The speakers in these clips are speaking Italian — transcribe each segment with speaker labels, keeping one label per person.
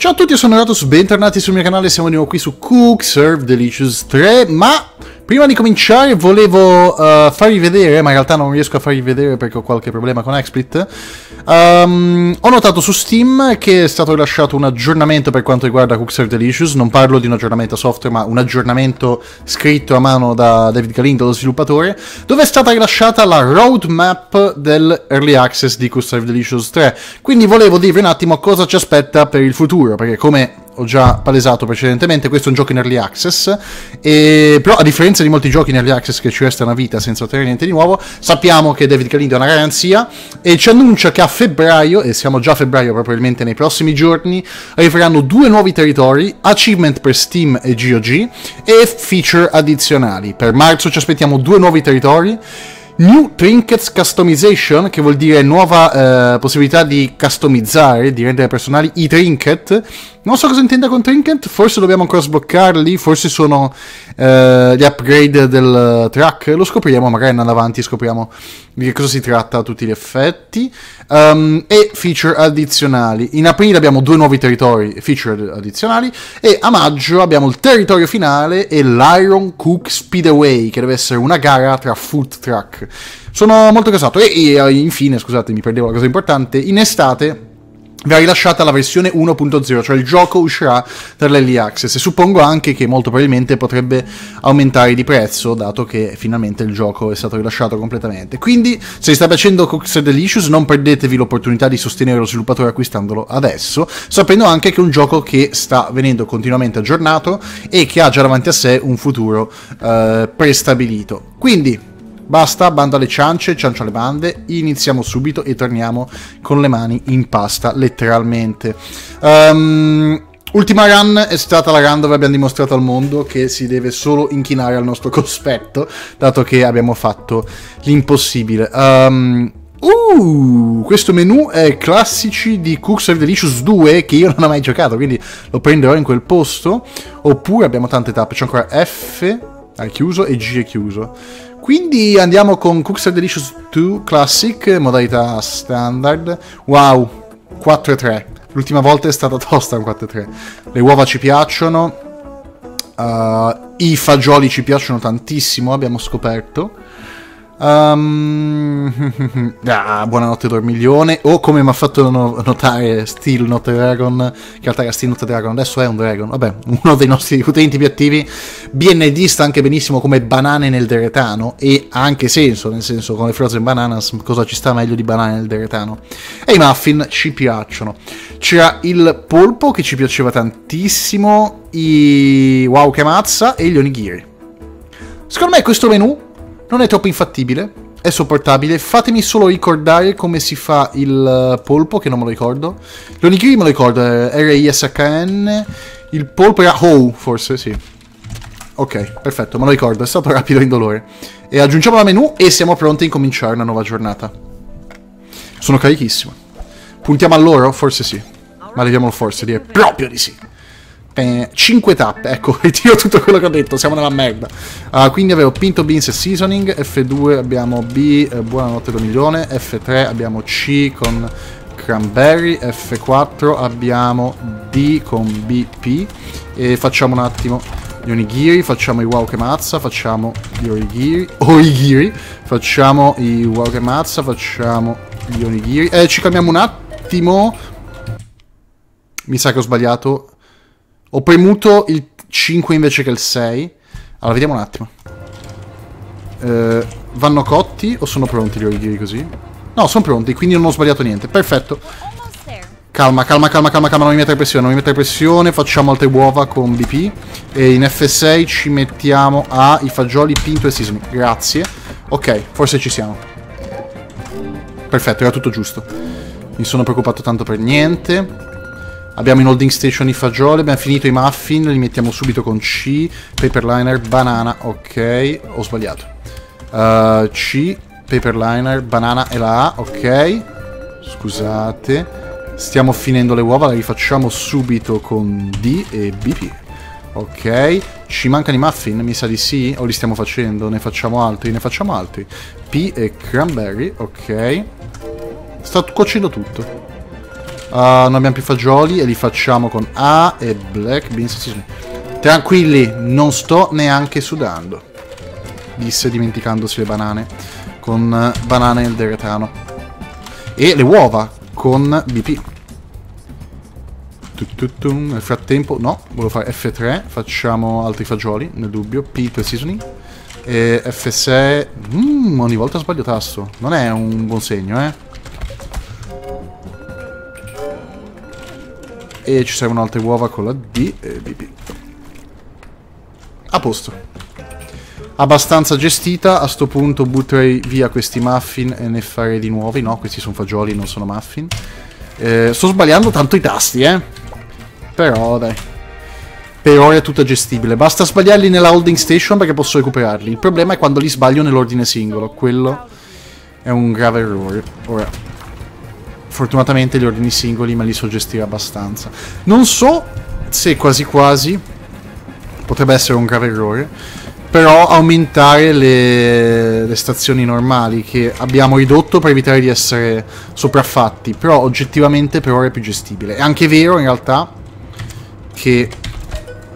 Speaker 1: Ciao a tutti, io sono Ratus, bentornati sul mio canale, siamo di nuovo qui su Cook Serve Delicious 3, ma prima di cominciare volevo uh, farvi vedere, ma in realtà non riesco a farvi vedere perché ho qualche problema con XSplit, um, ho notato su Steam che è stato rilasciato un aggiornamento per quanto riguarda Cook Serve Delicious, non parlo di un aggiornamento software, ma un aggiornamento scritto a mano da David Galindo, lo sviluppatore, dove è stata rilasciata la roadmap del Access di Cook Serve Delicious 3, quindi volevo dirvi un attimo cosa ci aspetta per il futuro, perché come ho già palesato precedentemente, questo è un gioco in early access, e, però a differenza di molti giochi in early access che ci resta una vita senza ottenere niente di nuovo, sappiamo che David Galindo è una garanzia e ci annuncia che a febbraio, e siamo già a febbraio probabilmente nei prossimi giorni, arriveranno due nuovi territori, achievement per Steam e GOG e feature addizionali. Per marzo ci aspettiamo due nuovi territori New Trinkets Customization, che vuol dire nuova eh, possibilità di customizzare, di rendere personali i trinket. Non so cosa intenda con trinket, forse dobbiamo ancora sbloccarli, forse sono eh, gli upgrade del track, lo scopriremo, magari andando avanti scopriamo di che cosa si tratta a tutti gli effetti. Um, e feature addizionali. In aprile abbiamo due nuovi territori, feature addizionali, e a maggio abbiamo il territorio finale e l'Iron Cook Speedway, che deve essere una gara tra food truck. Sono molto casato. E, e infine, scusate, mi perdevo la cosa importante, in estate verrà rilasciata la versione 1.0, cioè il gioco uscirà per l'Early Access e suppongo anche che molto probabilmente potrebbe aumentare di prezzo, dato che finalmente il gioco è stato rilasciato completamente. Quindi, se state facendo Cooks Delicious, non perdetevi l'opportunità di sostenere lo sviluppatore acquistandolo adesso, sapendo anche che è un gioco che sta venendo continuamente aggiornato e che ha già davanti a sé un futuro eh, prestabilito. Quindi, Basta, bando alle ciance, ciancio alle bande, iniziamo subito e torniamo con le mani in pasta, letteralmente. Um, Ultima run è stata la run dove abbiamo dimostrato al mondo che si deve solo inchinare al nostro cospetto, dato che abbiamo fatto l'impossibile. Um, Uh, questo menu è classici di Cooks of Delicious 2 che io non ho mai giocato, quindi lo prenderò in quel posto. Oppure abbiamo tante tappe, c'è ancora F è chiuso e G è chiuso. Quindi andiamo con Cooks Delicious 2 Classic, modalità standard. Wow, 4 3. L'ultima volta è stata tosta un 4 3. Le uova ci piacciono. Uh, I fagioli ci piacciono tantissimo, abbiamo scoperto. Um, ah, buonanotte dormiglione. O come mi ha fatto notare Steel Not Dragon, che in realtà era Steel Not Dragon, adesso è un Dragon. Vabbè, uno dei nostri utenti più attivi. BND sta anche benissimo come banane nel deretano. E ha anche senso, nel senso, come Frozen Bananas, cosa ci sta meglio di banane nel deretano? E i muffin ci piacciono. C'era il polpo che ci piaceva tantissimo. I wow che mazza e gli onigiri. Secondo me questo menù non è troppo infattibile, è sopportabile. Fatemi solo ricordare come si fa il eh, polpo, che non me lo ricordo. L'onigiri me lo ricordo, R-I-S-H-N. Il polpo era Ho, forse, sì. Ok, perfetto, me lo ricordo, è stato rapido e indolore. E aggiungiamo la menu e siamo pronti a incominciare una nuova giornata. Sono carichissimo. Puntiamo a loro? Forse sì. Ma leviamolo forse, direi proprio di sì. 5 tappe, ecco, ritiro tutto quello che ho detto, siamo nella merda. Uh, quindi avevo Pinto Beans e Seasoning, F2 abbiamo B, eh, Buonanotte da milione, F3 abbiamo C con Cranberry, F4 abbiamo D con BP e facciamo un attimo gli onigiri, facciamo i wow che mazza, facciamo gli origiri, origiri, facciamo i wow che mazza, facciamo gli onigiri, eh, ci calmiamo un attimo, mi sa che ho sbagliato ho premuto il 5 invece che il 6. Allora, vediamo un attimo. Eh, vanno cotti o sono pronti gli orighi così? No, sono pronti, quindi non ho sbagliato niente. Perfetto. Calma, calma, calma, calma, calma, non mi mettere pressione, non mi mettere pressione. Facciamo altre uova con BP. E in F6 ci mettiamo a i fagioli pinto e sismi. Grazie. Ok, forse ci siamo. Perfetto, era tutto giusto. Mi sono preoccupato tanto per niente. Abbiamo in holding station i fagioli, abbiamo finito i muffin, li mettiamo subito con C, paperliner, banana, ok, ho sbagliato. Uh, C, paperliner, banana e la A, ok. Scusate. Stiamo finendo le uova, le rifacciamo subito con D e BP. Ok, ci mancano i muffin, mi sa di sì, o li stiamo facendo? Ne facciamo altri? Ne facciamo altri. P e cranberry, ok. Sta cuocendo tutto. Uh, non abbiamo più fagioli e li facciamo con A e black beans. Tranquilli, non sto neanche sudando. Disse dimenticandosi le banane. Con uh, banane nel deretano. E le uova con BP. Nel frattempo, no, volevo fare F3, facciamo altri fagioli, nel dubbio, P per seasoning. E F6, mm, ogni volta sbaglio tasto, non è un buon segno, eh. E ci servono altre uova con la D e BP. A posto. Abbastanza gestita, a sto punto butterei via questi muffin e ne farei di nuovi. No, questi sono fagioli, non sono muffin. Eh, sto sbagliando tanto i tasti, eh. Però, dai. Per ora è tutto gestibile. Basta sbagliarli nella holding station perché posso recuperarli. Il problema è quando li sbaglio nell'ordine singolo. Quello è un grave errore. Ora, fortunatamente gli ordini singoli me li so gestire abbastanza. Non so se quasi quasi potrebbe essere un grave errore però aumentare le, le, stazioni normali che abbiamo ridotto per evitare di essere sopraffatti, però oggettivamente per ora è più gestibile. È anche vero in realtà che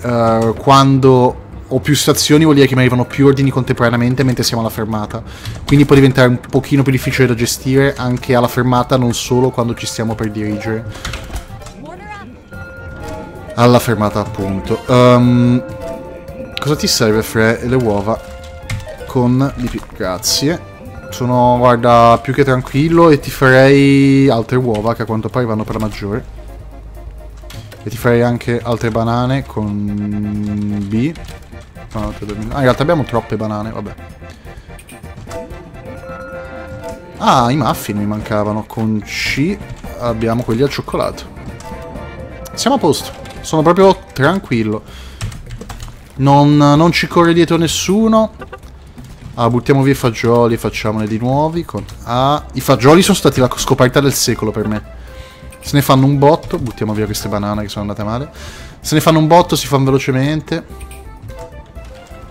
Speaker 1: uh, quando ho più stazioni vuol dire che mi arrivano più ordini contemporaneamente mentre siamo alla fermata, quindi può diventare un pochino più difficile da gestire anche alla fermata, non solo quando ci stiamo per dirigere. Alla fermata appunto. Um, Cosa ti serve, Fre? Le uova. Con l'IP. Grazie. Sono, guarda, più che tranquillo e ti farei altre uova che a quanto pare vanno per la maggiore. E ti farei anche altre banane con B. Ah, in realtà abbiamo troppe banane, vabbè. Ah, i muffin mi mancavano. Con C abbiamo quelli al cioccolato. Siamo a posto. Sono proprio tranquillo. Non, non ci corre dietro nessuno. Ah, buttiamo via i fagioli, facciamone di nuovi. Con... Ah, i fagioli sono stati la scoperta del secolo per me. Se ne fanno un botto, buttiamo via queste banane che sono andate male. Se ne fanno un botto, si fanno velocemente.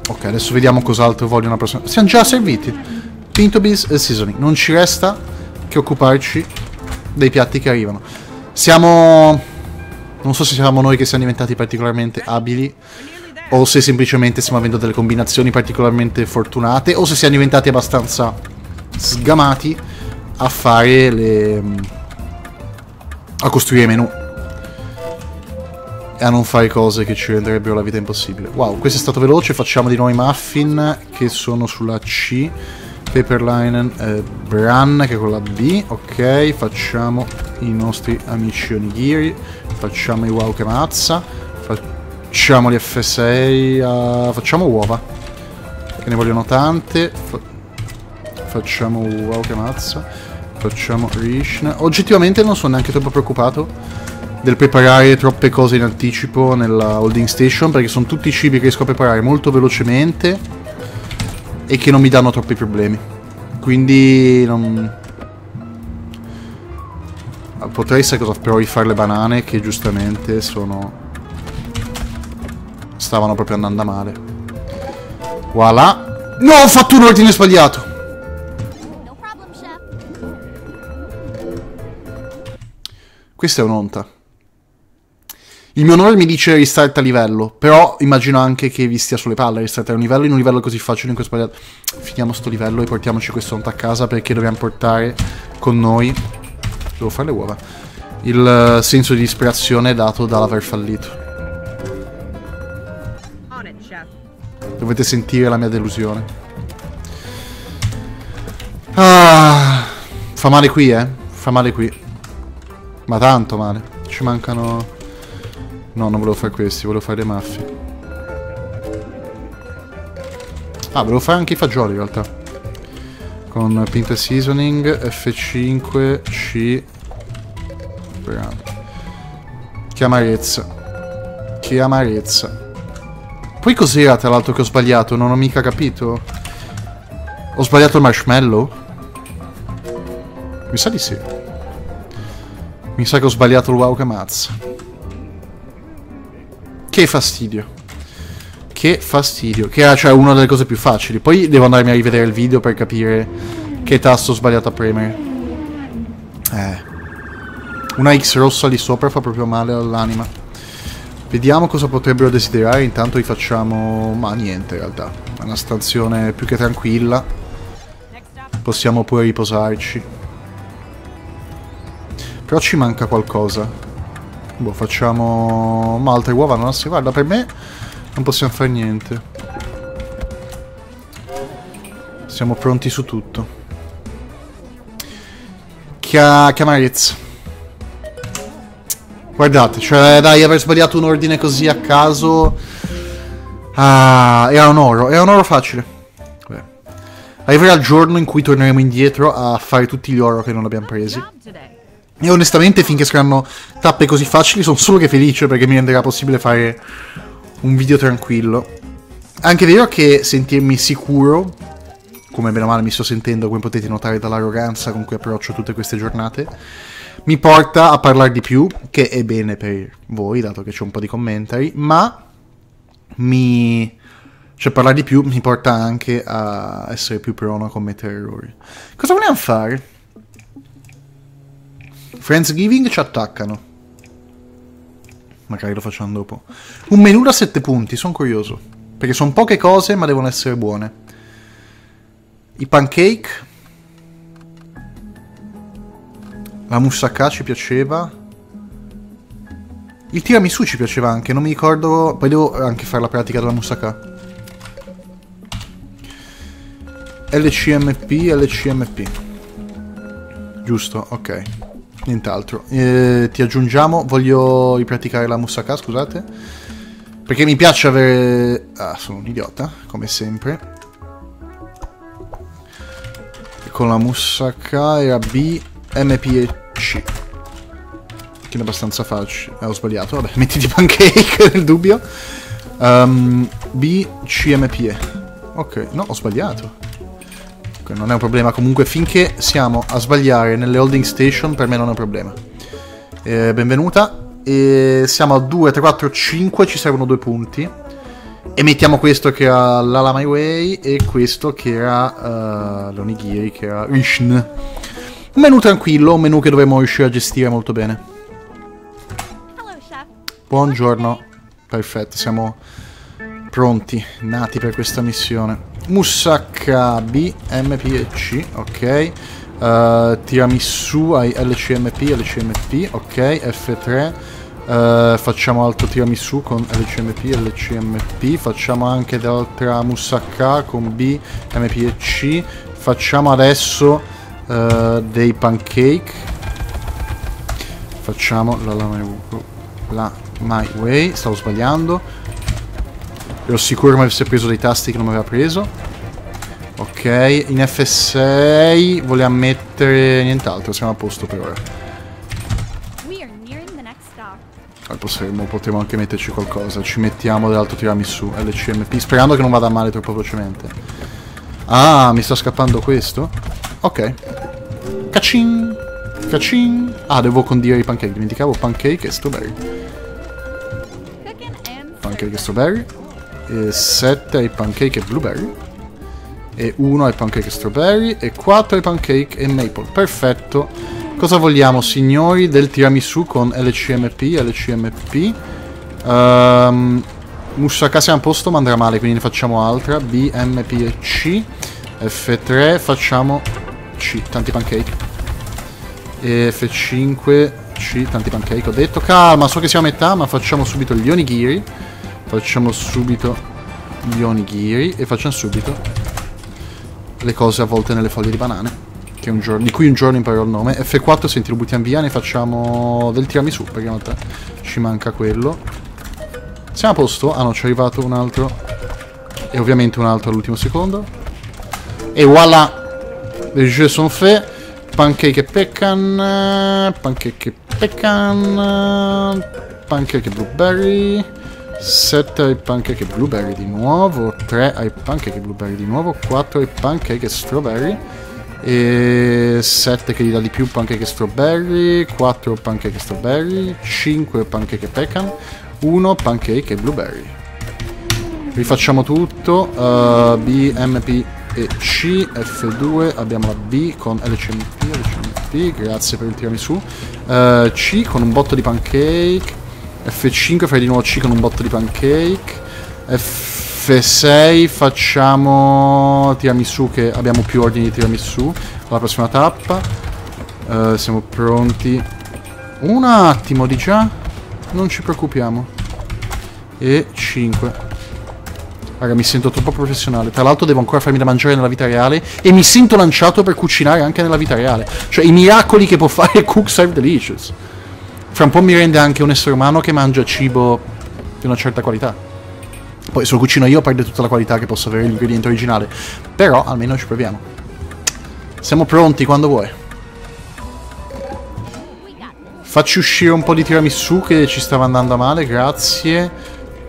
Speaker 1: Ok, adesso vediamo cos'altro vogliono la prossima. Siamo già serviti. Pinto beans e seasoning. Non ci resta che occuparci dei piatti che arrivano. Siamo... Non so se siamo noi che siamo diventati particolarmente abili o se semplicemente stiamo avendo delle combinazioni particolarmente fortunate o se siamo diventati abbastanza sgamati a fare le a costruire menu e a non fare cose che ci renderebbero la vita impossibile wow questo è stato veloce facciamo di nuovo i muffin che sono sulla C Paperlinen e Bran che è con la B ok facciamo i nostri amici onigiri facciamo i wow che mazza facciamo gli F6 a... Facciamo uova. Che ne vogliono tante. Fa... Facciamo wow che mazza. Facciamo Rishna. Oggettivamente non sono neanche troppo preoccupato del preparare troppe cose in anticipo nella holding station perché sono tutti cibi che riesco a preparare molto velocemente e che non mi danno troppi problemi. Quindi non... Potrei sai cosa però rifare le banane che giustamente sono stavano proprio andando male. Voilà. No, ho fatto un ordine sbagliato. Questa è un'onta. Il mio onore mi dice restart a livello, però immagino anche che vi stia sulle palle restartare un livello in un livello così facile in cui ho sbagliato. Finiamo sto livello e portiamoci questo onta a casa perché dobbiamo portare con noi... Devo fare le uova. Il senso di disperazione dato dall'aver fallito. Dovete sentire la mia delusione. Ah, fa male qui, eh. Fa male qui. Ma tanto male. Ci mancano... No, non volevo fare questi, volevo fare le mafie. Ah, volevo fare anche i fagioli in realtà. Con pinto e seasoning, F5, C... Bravo. Che amarezza. Che amarezza. Poi cos'era tra l'altro che ho sbagliato? Non ho mica capito. Ho sbagliato il marshmallow? Mi sa di sì. Mi sa che ho sbagliato il wow che mazza. Che fastidio. Che fastidio. Che era cioè una delle cose più facili. Poi devo andarmi a rivedere il video per capire che tasto ho sbagliato a premere. Eh. Una X rossa lì sopra fa proprio male all'anima. Vediamo cosa potrebbero desiderare, intanto vi facciamo... ma niente in realtà. È una stazione più che tranquilla. Possiamo pure riposarci. Però ci manca qualcosa. Boh, facciamo... Ma altre uova non si guarda, per me non possiamo fare niente. Siamo pronti su tutto. Chia... Chiamarezza. Guardate, cioè dai, aver sbagliato un ordine così a caso... Ah, era un oro, era un oro facile. Arriverà il giorno in cui torneremo indietro a fare tutti gli oro che non abbiamo presi. E onestamente finché saranno tappe così facili sono solo che felice perché mi renderà possibile fare un video tranquillo. Anche vero che sentirmi sicuro, come meno male mi sto sentendo, come potete notare dall'arroganza con cui approccio tutte queste giornate, mi porta a parlare di più, che è bene per voi, dato che c'è un po' di commentari, ma mi... cioè parlare di più mi porta anche a essere più prono a commettere errori. Cosa vogliamo fare? Friendsgiving ci attaccano. Magari lo facciamo dopo. Un menù da 7 punti, sono curioso. Perché sono poche cose, ma devono essere buone. I pancake La moussaka ci piaceva. Il tiramisù ci piaceva anche, non mi ricordo... Poi devo anche fare la pratica della moussaka. LCMP, LCMP. Giusto, ok. Nient'altro. Eh, ti aggiungiamo, voglio ripraticare la moussaka, scusate. Perché mi piace avere... Ah, sono un idiota, come sempre. Con la moussaka era B MP e C. Che è abbastanza facile. Eh, ho sbagliato. Vabbè, mettiti pancake nel dubbio. Um, B, C, M, P, E. Ok, no, ho sbagliato. Non è un problema. Comunque, finché siamo a sbagliare nelle holding station, per me non è un problema. Eh, benvenuta. E siamo a 2, 3, 4, 5. Ci servono due punti. E mettiamo questo che era l'Ala My Way e questo che era uh, l'Onigiri, che era Ishn. Un menu tranquillo, un menu che dovremmo riuscire a gestire molto bene. Buongiorno. Perfetto, siamo pronti, nati per questa missione. Moussaka B, M, P e C, ok. Uh, tiramisù ai LCMP, LCMP, ok. F3. Uh, facciamo altro tiramisù con LCMP, LCMP. Facciamo anche l'altra moussaka con B, MP e C. Facciamo adesso uh, dei pancake facciamo la, la, la my way stavo sbagliando ero sicuro che mi avesse preso dei tasti che non mi aveva preso ok in F6 vogliamo mettere nient'altro siamo a posto per ora al potremmo, potremmo anche metterci qualcosa ci mettiamo dell'altro tiramisù LCMP sperando che non vada male troppo velocemente ah mi sta scappando questo Ok. Cacin! Cacin! Ah, devo condire i pancake. Dimenticavo pancake e strawberry. Pancake e strawberry. E 7 ai pancake e blueberry. E 1 ai pancake e strawberry. E 4 ai pancake e maple. Perfetto. Cosa vogliamo, signori, del tiramisù con LCMP, LCMP? Um, ehm, Moussaka siamo a posto, ma andrà male, quindi ne facciamo altra. B, M, P e C. F3, facciamo c, tanti pancake. E F5, C, tanti pancake. Ho detto, calma, so che siamo a metà, ma facciamo subito gli onigiri. Facciamo subito gli onigiri e facciamo subito le cose avvolte nelle foglie di banane. Giorno, di cui un giorno imparerò il nome. F4 senti lo buttiamo via, ne facciamo del tiramisù, perché in realtà ci manca quello. Siamo a posto? Ah no, ci è arrivato un altro. E ovviamente un altro all'ultimo secondo. E voilà! Les jeux sont faits. Pancake e pecan. Pancake e pecan. Pancake e blueberry. 7 ai pancake e blueberry di nuovo. 3 ai pancake e blueberry di nuovo. 4 ai pancake e strawberry. E 7 che gli dà di più pancake e strawberry. 4 pancake e strawberry. 5 pancake e pecan. 1 pancake e blueberry. Rifacciamo tutto. Uh, B, M, P, e C, F2, abbiamo la B con LCMP, LCMP, grazie per il tiramisù. Uh, C con un botto di pancake. F5 fai di nuovo C con un botto di pancake. F6 facciamo tiramisù che abbiamo più ordini di tiramisù. La prossima tappa. Uh, siamo pronti. Un attimo di già. Non ci preoccupiamo. E 5. Raga, mi sento troppo professionale. Tra l'altro devo ancora farmi da mangiare nella vita reale e mi sento lanciato per cucinare anche nella vita reale. Cioè, i miracoli che può fare Cook Serve Delicious. Fra un po' mi rende anche un essere umano che mangia cibo di una certa qualità. Poi se lo cucino io perde tutta la qualità che posso avere l'ingrediente originale. Però almeno ci proviamo. Siamo pronti quando vuoi. Facci uscire un po' di tiramisù che ci stava andando male, grazie.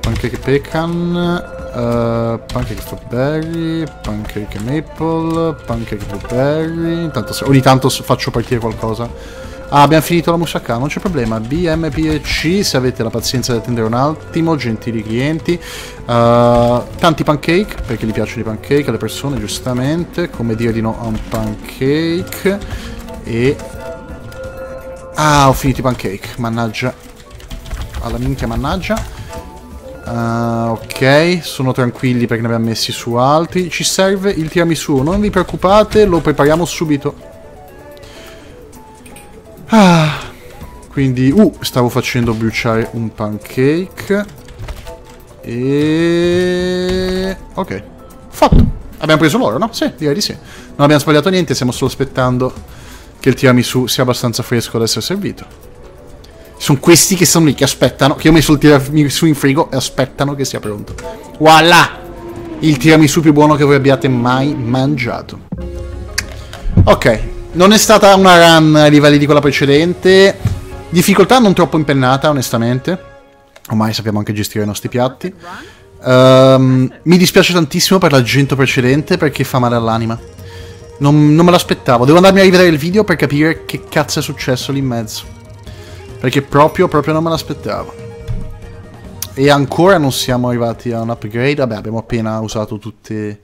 Speaker 1: Pancake pecan. Uh, pancake strawberry, pancake maple, pancake blueberry. Intanto ogni tanto faccio partire qualcosa. Ah, abbiamo finito la moussaka, non c'è problema. B, M, P e C, se avete la pazienza di attendere un attimo, gentili clienti. Uh, tanti pancake, perché gli piacciono i pancake alle persone, giustamente. Come dire di no a un pancake. E... Ah, ho finito i pancake, mannaggia. Alla minchia, mannaggia. Uh, ok, sono tranquilli perché ne abbiamo messi su altri. Ci serve il tiramisù, non vi preoccupate, lo prepariamo subito. Ah, quindi, uh, stavo facendo bruciare un pancake. E... Ok, fatto. Abbiamo preso l'oro, no? Sì, direi di sì. Non abbiamo sbagliato niente, stiamo solo aspettando che il tiramisù sia abbastanza fresco ad essere servito. Sono questi che sono lì, che aspettano, che ho messo il tiramisù in frigo e aspettano che sia pronto. Voilà! Il tiramisù più buono che voi abbiate mai mangiato. Ok, non è stata una run ai livelli di quella precedente. Difficoltà non troppo impennata, onestamente. Ormai sappiamo anche gestire i nostri piatti. Um, mi dispiace tantissimo per l'argento precedente perché fa male all'anima. Non, non me l'aspettavo. Devo andarmi a rivedere il video per capire che cazzo è successo lì in mezzo. Perché proprio, proprio non me l'aspettavo. E ancora non siamo arrivati a un upgrade. Vabbè, abbiamo appena usato tutti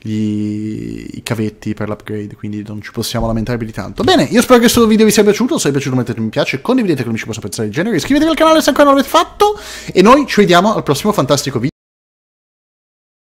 Speaker 1: gli... i cavetti per l'upgrade, quindi non ci possiamo lamentare più di tanto. Bene, io spero che questo video vi sia piaciuto. Se vi è piaciuto mettete un mi piace, condividete con amici posso pensare il genere, iscrivetevi al canale se ancora non l'avete fatto. E noi ci vediamo al prossimo fantastico video.